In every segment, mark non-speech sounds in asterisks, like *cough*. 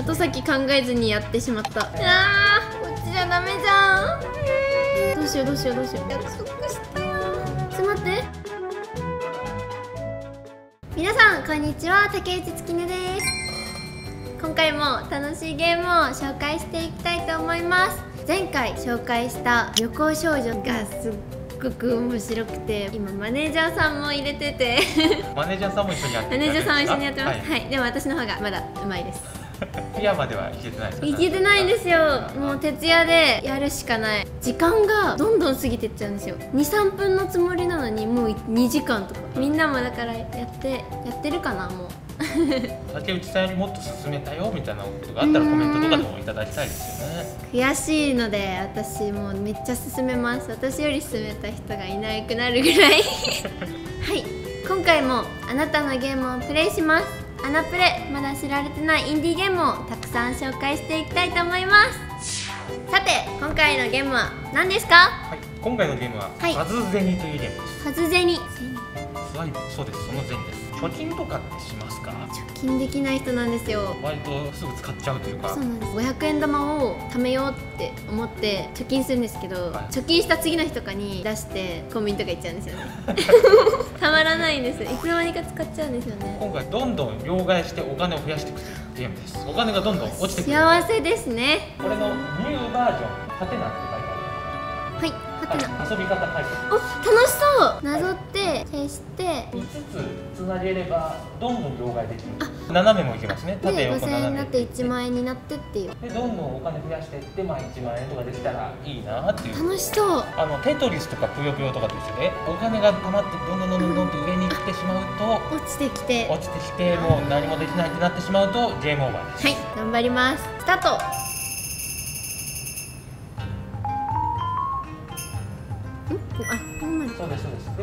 後先考えずにやってしまった。あーこっちじゃダメじゃん。どうしようどうしようどうしよう。約束したよちょっと待って。皆さんこんにちは。竹内月音です。今回も楽しいゲームを紹介していきたいと思います。前回紹介した旅行少女がすっごく面白くて今マネージャーさんも入れてて。マネージャーさんも一緒にやってマネージャーさんは一緒にやってます。はい。はい、でも私の方がまだうまいですピアまでは行けてないですか？いけてないんですよ。もう徹夜でやるしかない。時間がどんどん過ぎてっちゃうんですよ。23分のつもりなのにもう2時間とか。みんなもだからやってやってるかなもう。*laughs* 竹内さんよりもっと進めたよみたいなことがあったらコメントとかでもいただきたいですよね。悔しいので私もうめっちゃ進めます。私より進めた人がいなくなるぐらい。*laughs* はい。今回もあなたのゲームをプレイしますアナプレまだ知られてないインディーゲームをたくさん紹介していきたいと思います。さて今回のゲームは何ですか？はい今回のゲームははい。数銭というゲームです。カズゼニ。はいそうですその銭です貯金とかってしますか？貯金できない人なんですよ。割とすぐ使っちゃうというか。そうなんです。500円玉を貯めようって思って貯金するんですけど、はい。貯金した次の日とかに出してコンビニとか行っちゃうんですよね。*laughs* たまらないんですいつの間にか使っちゃうんですよね。今回どんどん両替してお金を増やしていくというゲームです。お金がどんどん落ちてくる。幸せですね。これのニューバージョンハテナって遊び方書いてお楽しそう。なぞって消して。5つつなげればどんどん両替できる。斜めもいけますね。縦で横5000円になって斜め1万円になってっていう。でどんどんお金増やしていって、まあ、1万円とかできたらいいなっていう。楽しそう。あのテトリスとかぷよぷよとかと一緒でお金が貯まってどんどんどんどんどんと上に行ってしまうと落ちてきて。は落ちてきてもう何もできないってなってしまうとゲームオーバーです。い頑張ります。スタート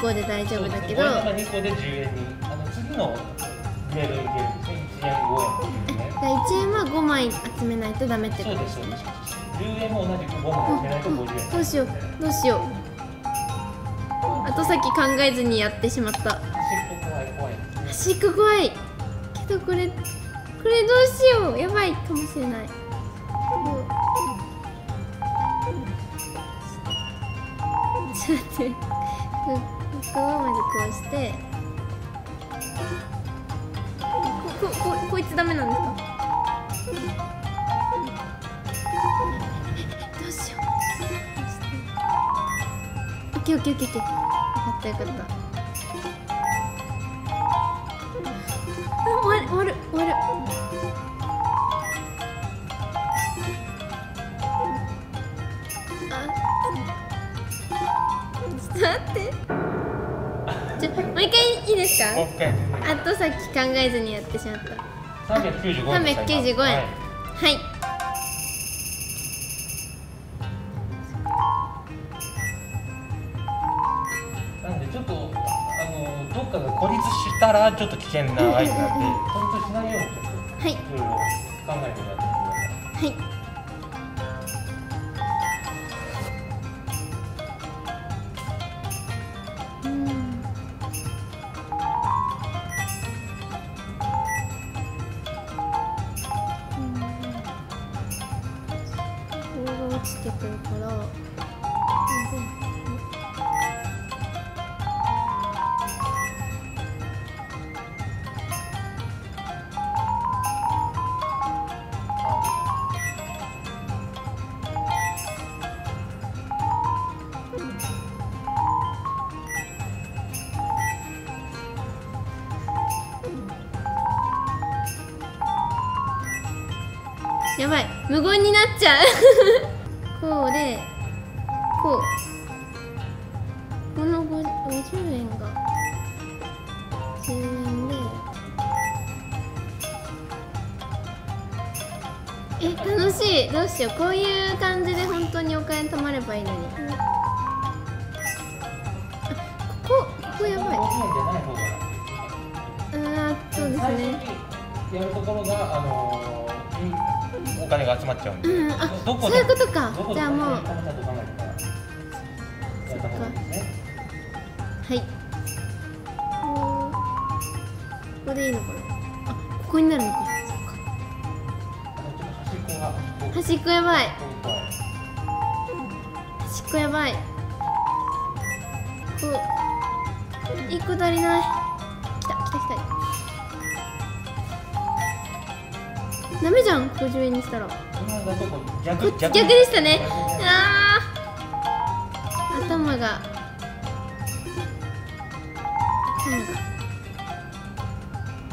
個で大丈夫だけど5円玉2個で10円にあの次のメールですね。1円5円っていうね1円は5枚集めないとダメってことそうですそうです。10円も同じく5枚集めないと50円。どうしよう。どうしよう。後先考えずにやってしまった。端っこ怖い怖い。端っこ怖い。けどこれこれどうしよう。やばいかもしれない。ちょっと待ってここをまずこうして。ここここいつダメなんですか？どうしよう。オッケーオッケーオッケーよかったよかった。あ終わる終わる終わる。あちょっと待って。もう一回いいですか？OK 後先考えずにやってしまった。395円です395円。はい。はい。なんでちょっとあのどっかが孤立したらちょっと危険な相手なんで孤立しない。ようにちょっとはいいろいろ考えてやってください。はいちゃうこうでこう。このご50円が。10円で。え楽しい。どうしよう。こういう感じで本当にお金貯まればいいのに。あここここやばい。5円じゃない方が。あーそうですね。最初にやるところがあのー金が集まっちゃうんで、うんあどこそういうことか。じゃあもう。はいこうここでいいのかな？あここになるのか。端っこやばい。端っこやばい。こう。一個足りないダメじゃん50円にしたら。逆逆でしたね。あー。頭が。頭が。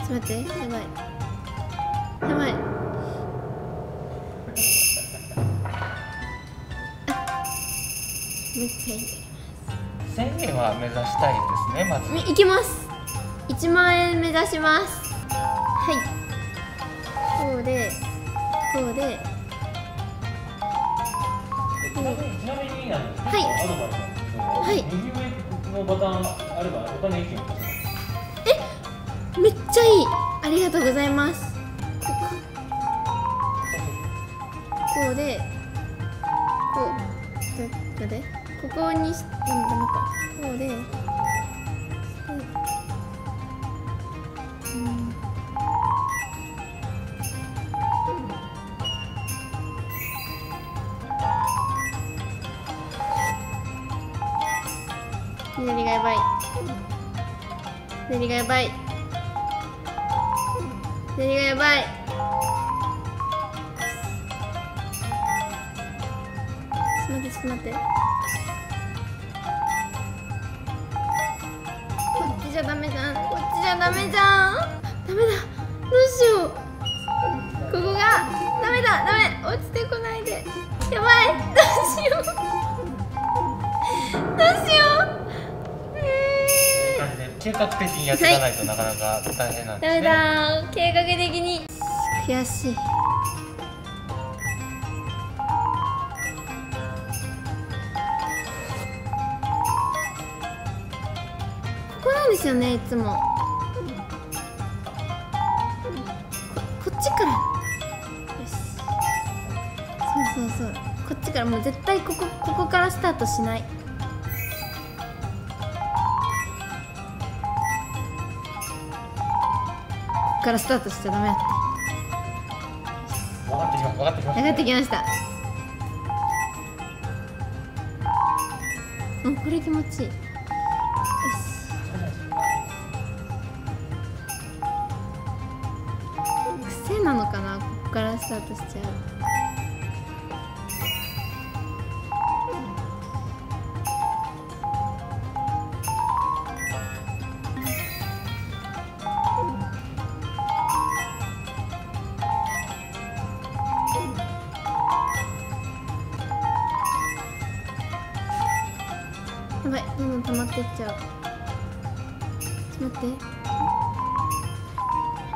ちょっと待ってやばい。やばい。めっちゃいい1000円は目指したいですねまず。みいきます。1万円目指します。はいこうでこうで。えちなみにちなんですけど、はい。アドバイスなんですけど、はい。右上のボタンあればお金一気に落とせます。めっちゃいい。ありがとうございます。ここうでこうだだでここにしダメダメかこうで左がやばい？左がやばい？ちょっと待ってちょっと待って。こっちじゃダメじゃん。こっちじゃダメじゃん。ダメだ。どうしよう。ここがダメだ。ダメ。落ちてこないで。やばい。どうしよう。どうしよう。計画的にやっていかないとなかなか大変なんですね、ダメだ計画的に。悔しい。ここなんですよねいつも。ここっちから。よし。そうそうそう。こっちからもう絶対ここここからスタートしないからスタートしちゃダメだって分かってきました分かってきまし上がってきました。うんこれ気持ちいい。よし。癖なのかな？ここからスタートしちゃうってっちゃうちょっと待って。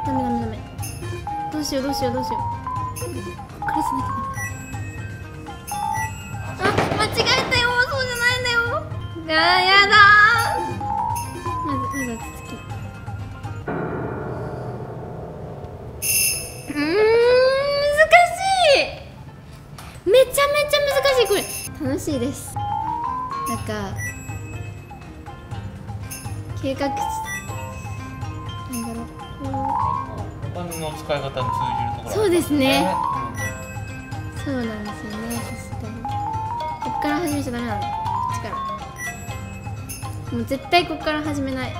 ダメダメダメ。どうしようどうしようどうしよう。こっからしなきゃダ計画しなんだろう。お金の使い方に通じるところありますそうですね。うん。うそうなんですよね確かに。こっから始めちゃダメなの。こっちからもう絶対こっから始めない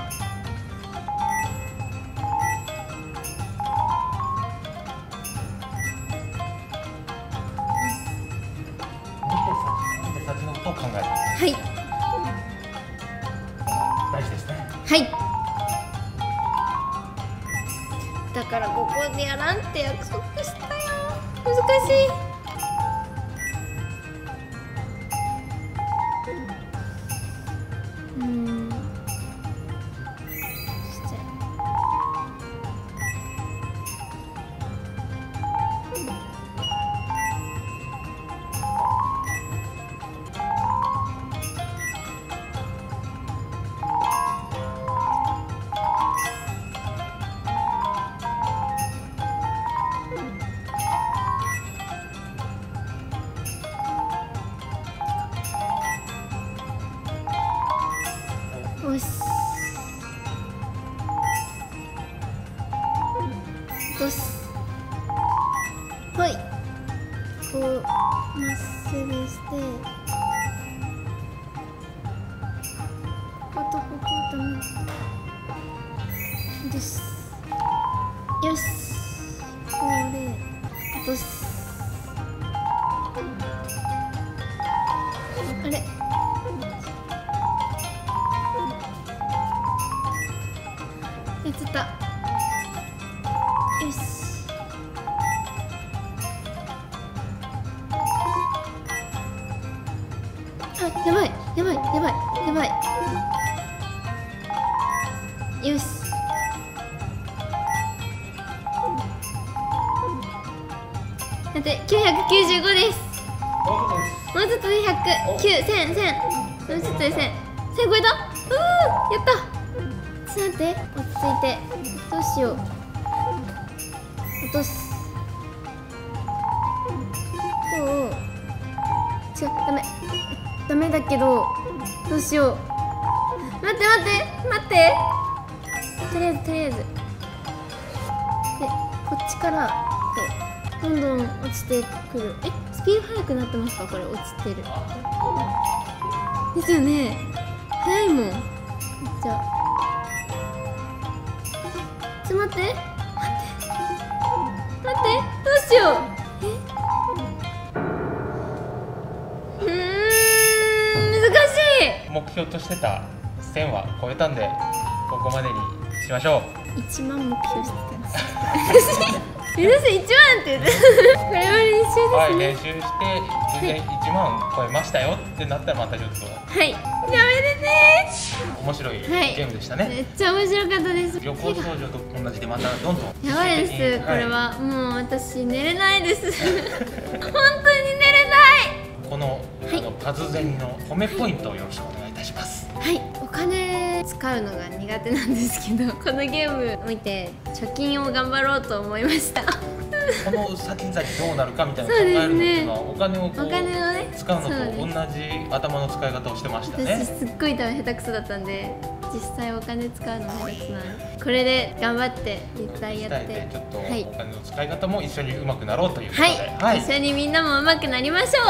からここでやらんって約束したよ。難しい。こことこことめですよしこれ落とすあれやっちゃった。よしあやばいやばいやばいやばいよし。だって995です。もうちょっとで100、9、1000、1000もうちょっとで1000 1000超えた？うーやった。ちょっと待って落ち着いて。どうしよう。落とす。こう。違うダメ。ダメだけどどうしよう。待って待って待って。とりあえずとりあえずでこっちからこうどんどん落ちてくる。えスピード速くなってますか？これ落ちてる。ですよね。速いもん。めっちゃちょっと待って。待って。待って。どうしよう。え？うーん難しい。目標としてた1000は超えたんでここまでに。ましょう。い1万目標してたんです。*laughs* 目指せ1万って言って。*laughs* これは練習ですね。はい練習して全然1万超えましたよってなったらまたちょっと。はい、ダメでね面白いゲはいームでしたね、めっちゃ面白かったです。旅行少女と同じでまたどんどん。やばいです、これはもう私寝れないです。*laughs* 本当に寝れない。この,、はいあのパズゼニの褒めポイントをよろしくお願いいたします。はい。お金使うのが苦手なんですけど *laughs* このゲーム見て貯金を頑張ろうと思いました。この先々どうなるかみたいな考えるのっていうのはお金をね使うのと同じ頭の使い方をしてました私ねす。っごい多分下手くそだったんで実際お金使うのも下手くそなんでこれで頑張って実際やって。ちょっとおはい。金の使い方も一緒に上手くなろうということで。はい、一緒にみんなも上手くなりましょ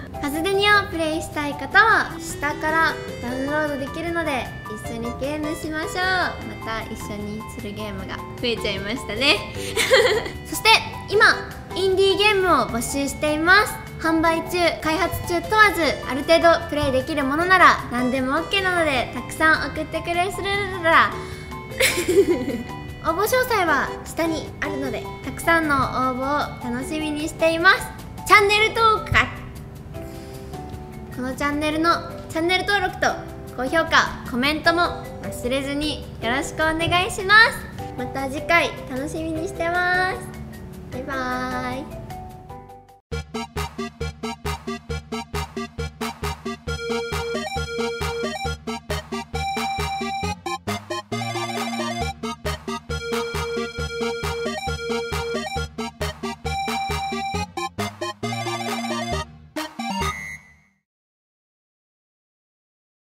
う *laughs* パズデニをプレイしたい方は下からダウンロードできるので一緒にゲームしましょう。また一緒にするゲームが増えちゃいましたね。*laughs* そして今インディーゲームを募集しています。販売中。開発中問わずある程度プレイできるものなら何でも OK なのでたくさん送ってくれるなら。*laughs* 応募詳細は下にあるのでたくさんの応募を楽しみにしています。チャンネル登録かこのチャンネルのチャンネル登録と高評価コメントも忘れずによろしくお願いします。また次回楽しみにしてます。バイバーイ。